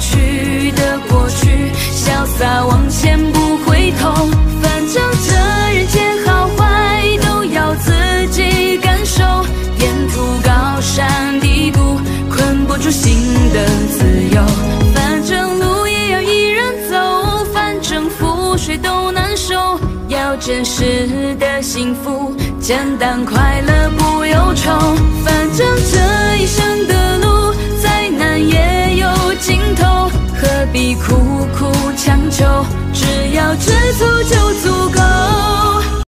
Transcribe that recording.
去的过去，潇洒往前不回头。反正这人间好坏都要自己感受。沿途高山低谷，困不住心的自由。反正路也要一人走，反正覆水都难收。要真实的幸福，简单快乐不忧愁。必苦苦强求？只要知足就。